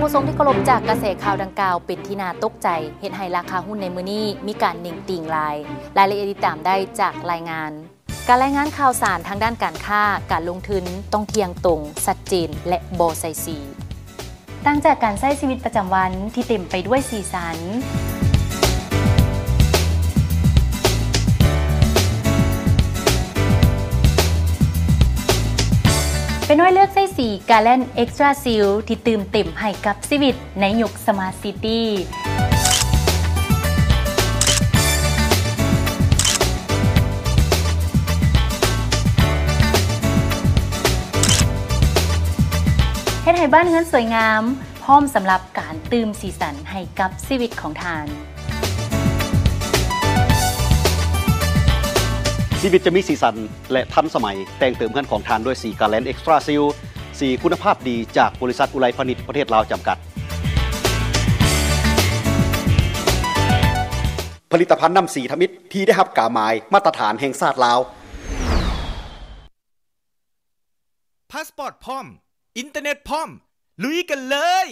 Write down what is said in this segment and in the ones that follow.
ผู้ชมที่เคารพจากกระแสข่าวดังกล่าวเป็นที่น่าตกใจ เห็นให้ราคาหุ้นในมื้อนี้มีการนิ่งติ่งลาย รายละเอียดติดตามได้จากรายงาน การรายงานข่าวสารทางด้านการค้า การลงทุนต้องเที่ยงตรงชัดเจนและบใส่สีตั้งจากการใช้ชีวิตประจำวันที่เต็มไปด้วยสีสันเป็นน้อยเลือกไส้ สีกาแลนเอ็กซ์ตร้าซิลที่ตื่มเต็มให้กับชีวิตในยุคสมาร์ทซิตี้เฮ็ดให้บ้านเงินสวยงาม พร้อมสำหรับการตื่มสีสันให้กับชีวิตของทานชีวิตจะมีสีสันและทันสมัยแต่งเติมเพื่อนของทานด้วยสีกาแลนเอ็กซ์ตร้าซิล สีคุณภาพดีจากบริษัทอุไรพนิชประเทศลาวจำกัด ผลิตภัณฑ์น้ำสีทมิตรที่ได้รับกาหมายมาตรฐานแห่งชาติลาวพาสปอร์ตพร้อม อินเทอร์เน็ตพร้อม ลุยกันเลย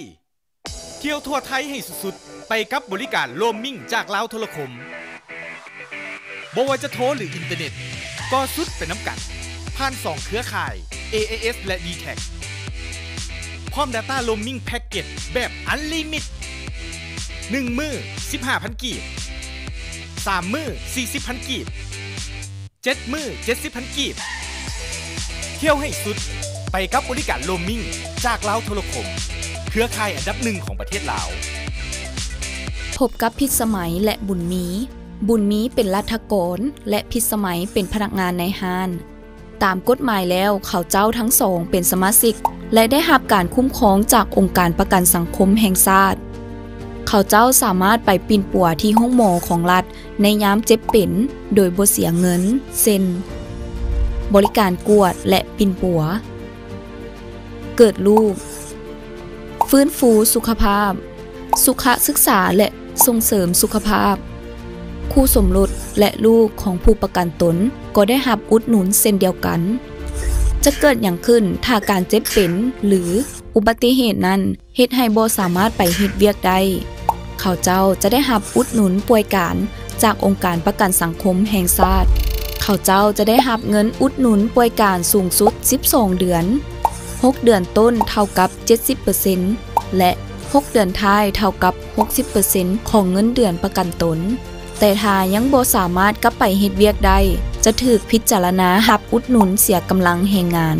เที่ยวทั่วไทยให้สุดๆ ไปกับบริการโลมมิ่งจากลาวโทรคมบ่ว่าจะโทรหรืออินเทอร์เน็ต ก็สุดเป็นน้ำกันผ่าน2เครือข่าย AAS และ d t แทพร้อม Data Roaming Package แบบอันลิมิต1มือ 15,000 กีบ 3 มือ 40,000 กีบ 7 มือ 70,000 กีบ เที่ยวให้สุดไปกับบริการโลมมิ่ง จากลาวโทรคม เครือข่ายอันดับหนึ่งของประเทศลาว พบกับพิษสมัยและบุญมี บุญมีเป็นรัฐกรและพิษสมัยเป็นพนักงานในห้าน ตามกฎหมายแล้วเขาเจ้าทั้งสองเป็นสมาชิก และได้รับการคุ้มครองจากองค์การประกันสังคมแห่งชาติเขาเจ้าสามารถไปปินปัวที่ห้องหมอของรัฐ ในยามเจ็บเป็นโดยบ่เสียเงิน เซ็น บริการกวดและปินปัว เกิดลูก ฟื้นฟูสุขภาพ สุขศึกษาและส่งเสริมสุขภาพ คู่สมรสและลูกของผู้ประกันตน ก็ได้หับอุดหนุนเส้นเดียวกัน จะเกิดอย่างขึ้นถ้าการเจ็บเป็นหรืออุบัติเหตุนั้นเฮ็ดให้บ่สามารถไปเฮ็ดเวียกได้เขาเจ้าจะได้หับอุดหนุนป่วยการจากองค์การประกันสังคมแห่งชาติเขาเจ้าจะได้หับเงินอุดหนุนป่วยการสูงสุด 12 เดือน 6 เดือนต้นเท่ากับ 70%และ 6 เดือนท้ายเท่ากับ 60%ของเงินเดือนประกันตน แต่ถ้ายังบ่สามารถกลับไปเฮ็ดเวียกได้ จะถูกพิจารณาหับอุดหนุนเสียกำลังแรงงาน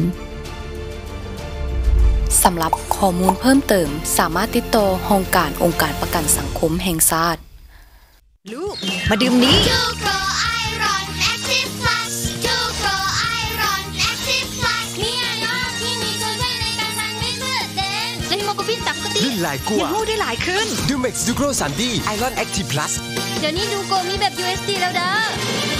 สำหรับข้อมูลเพิ่มเติม สามารถติดต่อโองการองค์การประกันสังคมแห่งชาติ ลูก มาดื่มนี้ หลายกว่าพูดได้หลายขึ้นดูเม็กซ์ดูโกรซันดี้ไอรอนแอคทีฟพลัสเดี๋ยวนี้ดูโกมีแบบ USD แล้วเด้อ